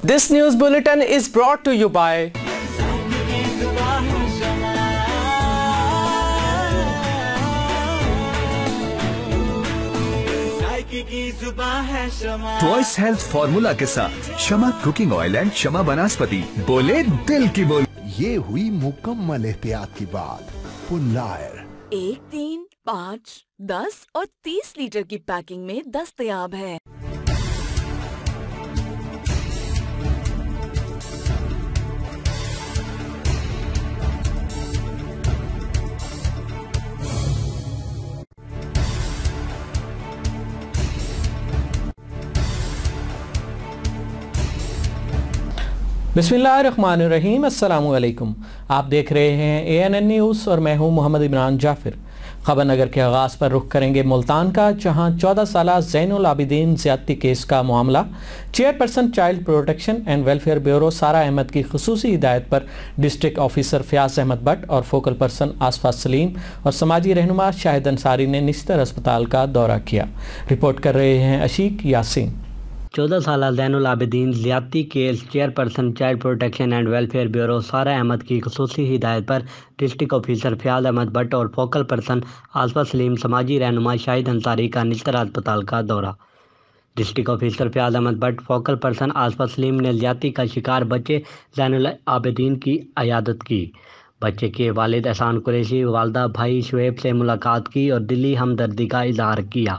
This news bulletin is brought to you by Twice health formula کے ساتھ شما cooking oil and شما بناسپتی بولے دل کی بول یہ ہوئی مکمل احتیاط کی بات پلائر ایک تین پانچ دس اور تیس لیٹر کی پیکنگ میں دستیاب ہے بسم اللہ الرحمن الرحیم السلام علیکم آپ دیکھ رہے ہیں اے این این نیوز اور میں ہوں محمد عمران جعفر. خبر نگر کے آغاز پر رخ کریں گے ملتان کا، جہاں چودہ سالہ زین العابدین زیادتی کیس کا معاملہ. Chairperson child protection and welfare bureau Sara Ahmad کی خصوصی ہدایت پر ڈسٹرک آفیسر فیاض احمد بٹ اور فوکل پرسن آصفا سلیم اور سماجی رہنما شاہد انصاری نے نشتر اسپتال کا دورہ کیا. رپورٹ کر رہے ہیں اشیق یاسین. چودہ سالہ زین العابدین زیادتی case chair person child protection and welfare bureau Sara Ahmed کی خصوصی ہدایت پر ڈسٹرک آفیسر فیاض احمد بٹ اور فوکل پرسن آصفہ سلیم سماجی رہنما شاہد انصاری کا نجتر ہسپتال کا دورہ۔ District officer Fayyaz Ahmad Butt, focal person Asifa Saleem نے زیادتی کا شکار بچے زین العابدین کی عیادت کی۔ بچے کے والد احسان قریشی، والدہ بھائی شعیب سے ملاقات کی اور دلی ہمدردی کا اظہار کیا۔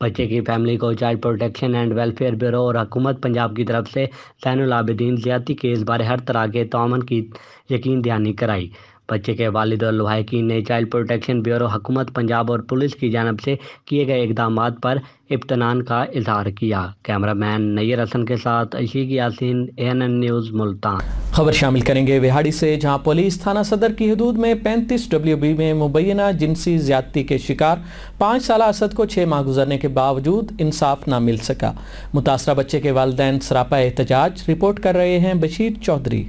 بچے کی فیملی کو child protection and welfare bureau اور حکومت پنجاب کی طرف سے زین العابدین زیادتی کیس بارے ہر طرح کے تعاون کی یقین دہانی کرائی۔ بچے کے والد اور لواحقین نے چائلڈ پروٹیکشن بیورو حکومت پنجاب اور پولیس کی جانب سے کیے گئے اقدامات پر ابتنان کا اظہار کیا۔ کیمرہ مین نیر حسن کے ساتھ Ashiq Yasin N N news, Multan. خبر شامل کریں گے وہاڑی سے، جہاں پولیس تھانہ صدر کی حدود میں پینتیس ڈبلیو بی میں مبینہ جنسی زیادتی کے شکار پانچ سالہ اسد کو چھ ماہ گزرنے کے باوجود انصاف نہ مل سکا۔ متاثرہ بچے کے والدین سراپا احتجاج، رپورٹ کر رہے ہیں بشیر چودھری۔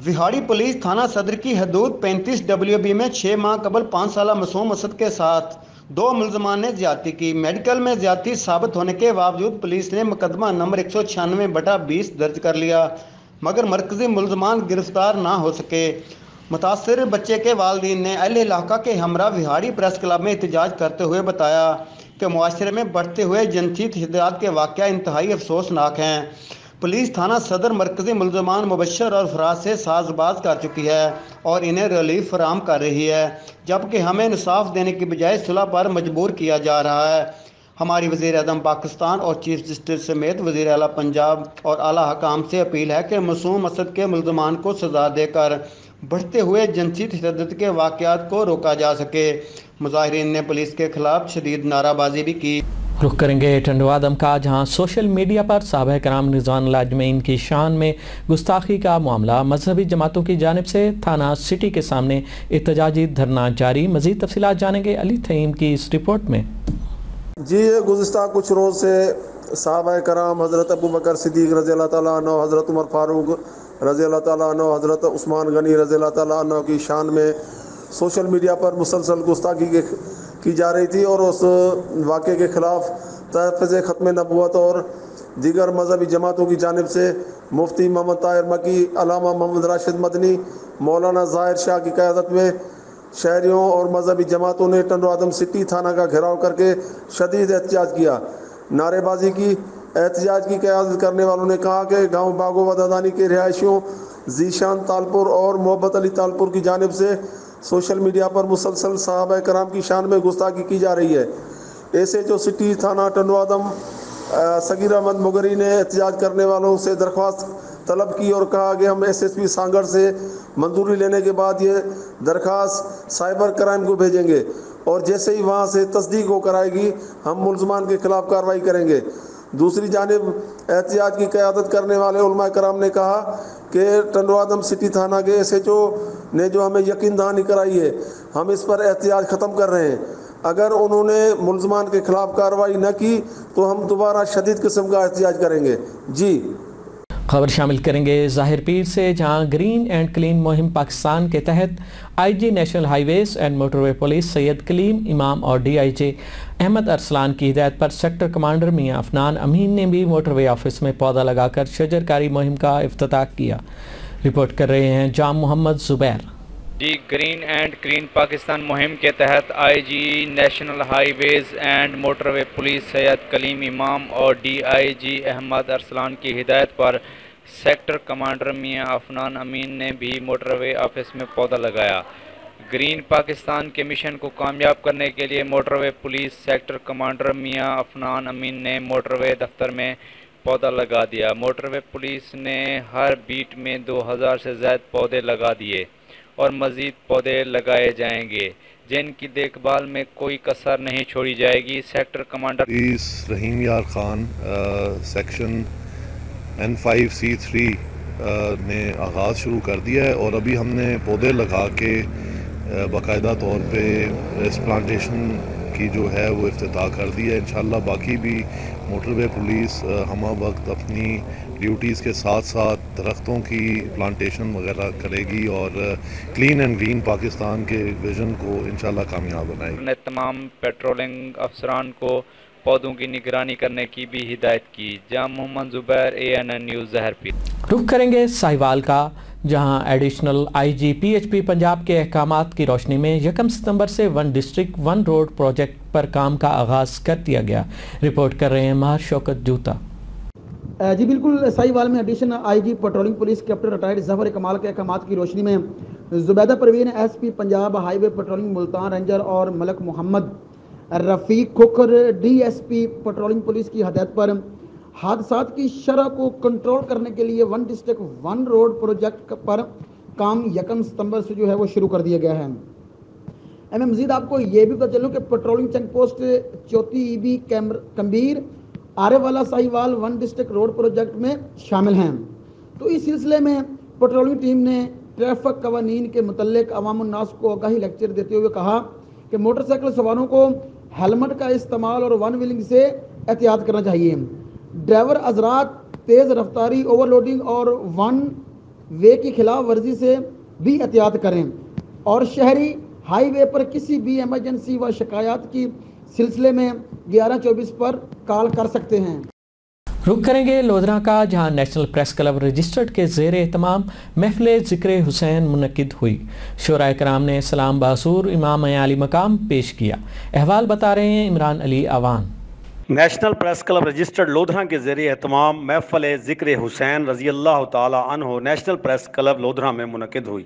وہاڑی پولیس تھانہ صدر کی حدود پینتیس ڈبلیو بی میں چھ ماہ قبل پانچ سالہ مسوم اسد کے ساتھ۔ دو ملزمان نے زیادتی کی۔ میڈیکل میں زیادتی ثابت ہونے کے باوجود پولیس نے مقدمہ نمبر ایک سو چھیانوے بٹا بیس درج کر لیا، مگر مرکزی ملزمان گرفتار نہ ہو سکے۔ متاثر بچے کے والدین نے اہل علاقہ کے ہمراہ وہاڑی پریس کلب میں احتجاج کرتے ہوئے بتایا کہ معاشرے میں بڑھتے ہوئے جنسی تشدد کے واقعہ انتہائی افسوسناک ہیں۔ پولیس تھانہ صدر مرکزی ملزمان مبشر اور فراز سے ساز باز کر چکی ہے اور انہیں ریلیف فراہم کر رہی ہے، جبکہ ہمیں انصاف دینے کی بجائے صلح پر مجبور کیا جا رہا ہے۔ ہماری وزیر اعظم پاکستان اور چیف جسٹس سمیت وزیر اعلیٰ پنجاب اور اعلیٰ حکام سے اپیل ہے کہ مصوم اسد کے ملزمان کو سزا دے کر بڑھتے ہوئے جنسی تشدد کے واقعات کو روکا جا سکے۔ مظاہرین نے پولیس کے خلاف شدید نعرہ بازی بھی کی۔ رخ کریں گے۔ ٹنڈوادم کا جہاں سوشل میڈیا پر صحابہ کرام رضوان اللہ کی شان میں گستاخی کا معاملہ، مذہبی جماعتوں کی جانب سے تھانہ سٹی کے سامنے احتجاجی دھرنا جاری۔ مزید تفصیلات جانیں گے علی تھیم کی اس رپورٹ میں۔ جی یہ گزشتہ کچھ روز سے صحابہ کرام حضرت ابو بکر صدیق رضی اللہ تعالیٰ عنہ، حضرت عمر فاروق رضی اللہ تعالیٰ عنہ، حضرت عثمان غنی رضی اللہ تعالیٰ عنہ کی شان میں سوشل میڈیا پر مسلسل گستاخی کے کی جا رہی تھی اور اس واقعے کے خلاف تحفظ ختم نبوت اور دیگر مذہبی جماعتوں کی جانب سے مفتی محمد طاہر مکی، علامہ محمد راشد مدنی، مولانا ظاہر شاہ کی قیادت میں شہریوں اور مذہبی جماعتوں نے ٹنڈو آدم سٹی تھانہ کا گھیراؤ کر کے شدید احتجاج کیا۔ نعرے بازی کی احتجاج کی قیادت کرنے والوں نے کہا کہ گاؤں باغو ودادانی کے رہائشیوں ذیشان تالپور اور محبت علی تالپور کی جانب سے سوشل میڈیا پر مسلسل صحابہ کرام کی شان میں گستاخی کی جا رہی ہے۔ ایسے جو سٹی تھانہ ٹنڈوادم صغیر احمد مغری نے احتجاج کرنے والوں سے درخواست طلب کی اور کہا کہ ہم ایس ایس پی سانگڑ سے منظوری لینے کے بعد یہ درخواست سائبر کرائم کو بھیجیں گے اور جیسے ہی وہاں سے تصدیق ہو کرائے گی، ہم ملزمان کے خلاف کارروائی کریں گے۔ دوسری جانب، احتجاج کی قیادت کرنے والے علماء کرام نے کہا کہ ٹنڈو آدم سٹی تھانہ کے ایس ایچ او نے جو ہمیں یقین دہانی کرائی ہے، ہم اس پر احتیاط ختم کر رہے ہیں۔ اگر انہوں نے ملزمان کے خلاف کارروائی نہ کی، تو ہم دوبارہ شدید قسم کا احتیاط کریں گے۔ جی۔ خبر شامل کریں گے ظاہر پیر سے، جہاں گرین اینڈ کلین مہم پاکستان کے تحت I G national highways and motorway police Syed Kaleem, Imam اور D I G Ahmad Arsalan کی ہدایت پر سیکٹر کمانڈر میاں افنان امین نے بھی موٹر وے آفس میں پودا لگا کر شجرکاری مہم کا افتتاح کیا۔ رپورٹ کر رہے ہیں Jam Muhammad Zubair. G green and clean Pakistan مہم کے تحت I G national highways and motorway police Syed Kaleem Imam اور D I G Ahmad Arsalan کی ہدایت پر سیکٹر کمانڈر میاں افنان امین نے بھی موٹر وے آفس میں پودا لگایا۔ گرین پاکستان کے مشن کو کامیاب کرنے کے لیے motorway police sector commander Mian Afnan Amin نے موٹر وے دفتر میں پودا لگا دیا۔ موٹر وے پولیس نے ہر بیٹ میں دو ہزار سے زائد پودے لگا دیے اور مزید پودے لگائے جائیں گے۔ جن کی دیکھ بھال میں کوئی کسر نہیں چھوڑی جائے گی۔ Sector commander police Rahim Yar Khan section N five C three نے آغاز شروع کر دیا ہے اور ابھی ہم نے پودے لگا کے باقاعدہ طور پہ اس پلانٹیشن کی جو ہے وہ افتتاح کر دی ہے۔ انشاءاللہ باقی بھی موٹر وے پولیس ہمہ وقت اپنی ڈیوٹیز کے ساتھ ساتھ درختوں کی پلانٹیشن وغیرہ کرے گی اور کلین اینڈ گرین پاکستان کے ویژن کو انشاءاللہ کامیاب بنائے گی۔ تمام پیٹرولنگ افسران کو پودوں کی نگرانی کرنے کی بھی ہدایت کی۔ Jam Muhammad Zubair A N N news زہر پی۔ رخ کریں گے ساہیوال کا جہاں additional I G P H P Punjab کے احکامات کی روشنی میں یکم ستمبر سے one district one road project پر کام کا آغاز کر دیا گیا۔ رپورٹ کر رہے ہیں مہر شوکت جوتا۔ جی بالکل سائی وال میں additional I G patrolling police captain retired Zafar Kamal کے احکامات کی روشنی میں Zubaida Parveen S P Punjab highway patrolling Multan ranger اور Malik Muhammad, Rafiq Khokhar D S P patrolling police کی ہدایت پر حادثات کی شرح کو کنٹرول کرنے کے لیے one district one road project پر کام یکم ستمبر سے جو ہے وہ شروع کر دیا گیا ہے۔ میں مزید آپ کو یہ بھی بتا چلوں کہ پیٹرولنگ چیک پوسٹ چوتھی ای بی کمبیر آرے والا سائی وال ون ڈسٹرکٹ روڈ پروجیکٹ میں شامل ہیں۔ تو اس سلسلے میں پیٹرولنگ ٹیم نے ٹریفک قوانین کے متعلق عوام الناس کو آگاہی لیکچر دیتے ہوئے کہا کہ موٹر سائیکل سواروں کو ہیلمٹ کا استعمال اور ون ویلنگ سے احتیاط کرنا چاہیے۔ ڈرائیور حضرات تیز رفتاری اوور لوڈنگ اور ون وے کی خلاف ورزی سے بھی احتیاط کریں۔ اور شہری ہائی وے پر کسی بھی ایمرجنسی و شکایات کی سلسلے میں گیارہ چوبیس پر کال کر سکتے ہیں۔ رک کریں گے لودھرا کا، جہاں نیشنل پریس کلب رجسٹرڈ کے زیر اہتمام محفل ذکر حسین منعقد ہوئی۔ شعراء کرام نے سلام باسور امام علی مقام پیش کیا۔ احوال بتا رہے ہیں Imran Ali Awan national press club registered Lodhra کے زیر اہتمام محفل ذکر حسین رضی اللہ تعالی عنہ نیشنل پریس کلب لودھرا میں منعقد ہوئی۔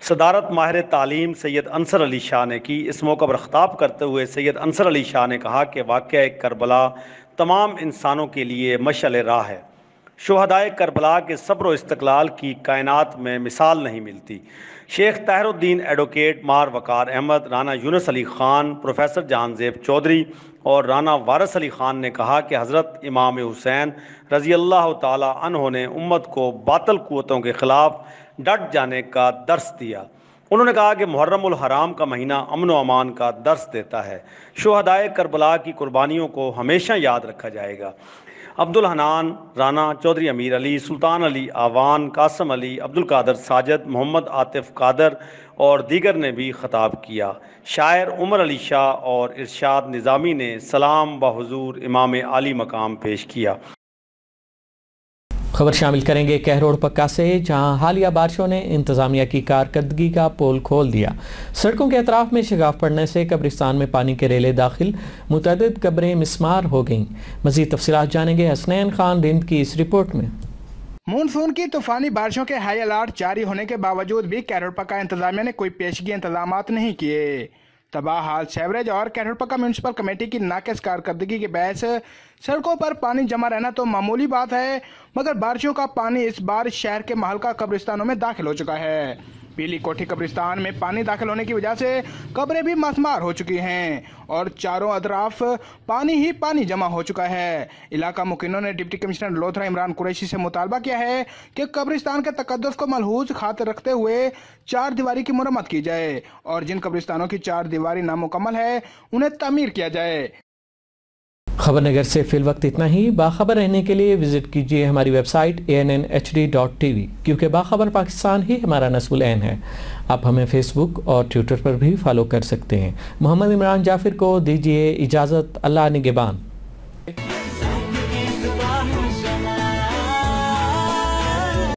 صدارت ماہر تعلیم سید انصر علی شاہ نے کی۔ اس موقع پر خطاب کرتے ہوئے سید انصر علی شاہ نے کہا کہ واقعہ کربلا تمام انسانوں کے لیے مشعل راہ ہے۔ شہدائے کربلا کے صبر و استقلال کی کائنات میں مثال نہیں ملتی۔ شیخ طاہر الدین ایڈوکیٹ مار وقار احمد، رانا یونس علی خان، پروفیسر جہان زیب چودھری اور رانا وارث علی خان نے کہا کہ حضرت امام حسین رضی اللہ تعالی عنہ نے امت کو باطل قوتوں کے خلاف ڈٹ جانے کا درس دیا۔ انہوں نے کہا کہ محرم الحرام کا مہینہ امن و امان کا درس دیتا ہے۔ شہدائے کربلا کی قربانیوں کو ہمیشہ یاد رکھا جائے گا۔ عبدالحنان رانا چودھری امیر علی سلطان علی آوان قاسم علی عبدالقادر ساجد محمد عاطف قادر اور دیگر نے بھی خطاب کیا۔ شاعر عمر علی شاہ اور ارشاد نظامی نے سلام بحضور امام علی مقام پیش کیا۔ خبر شامل کریں گے کہروڑ پکا سے، جہاں حالیہ بارشوں نے انتظامیہ کی کارکردگی کا پول کھول دیا۔ سڑکوں کے اطراف میں شگاف پڑنے سے قبرستان میں پانی کے ریلے داخل، متعدد قبریں مسمار ہو گئیں۔ مزید تفصیلات جانیں گے حسنین خان رند کی اس رپورٹ میں۔ مونسون کی طوفانی بارشوں کے ہائی الارٹ جاری ہونے کے باوجود بھی کیروڑ پکا انتظامیہ نے کوئی پیشگی انتظامات نہیں کیے۔ تباہ حال سیوریج اور کیروڑ پکا میونسپل کمیٹی کی ناقص کارکردگی کے بحث سڑکوں پر پانی جمع رہنا تو معمولی بات ہے، مگر بارشوں کا پانی اس بار شہر کے محلکہ قبرستانوں میں داخل ہو چکا ہے۔ پیلی کوٹھی قبرستان میں پانی داخل ہونے کی وجہ سے قبریں بھی مسمار ہو چکی ہیں اور چاروں اطراف پانی ہی پانی جمع ہو چکا ہے۔ علاقہ مکینوں نے ڈپٹی کمشنر لوتھرا عمران قریشی سے مطالبہ کیا ہے کہ قبرستان کے تقدس کو ملحوظ خاطر رکھتے ہوئے چار دیواری کی مرمت کی جائے اور جن قبرستانوں کی چار دیواری نامکمل ہے، انہیں تعمیر کیا جائے۔ خبر نگر سے فی الوقت اتنا ہی۔ باخبر رہنے کے لیے وزٹ کیجیے ہماری website A N N H D dot T V کیونکہ باخبر پاکستان ہی ہمارا نصب العین ہے۔ آپ ہمیں فیس بک اور ٹویٹر پر بھی فالو کر سکتے ہیں۔ محمد عمران جعفر کو دیجیے اجازت، اللہ نگبان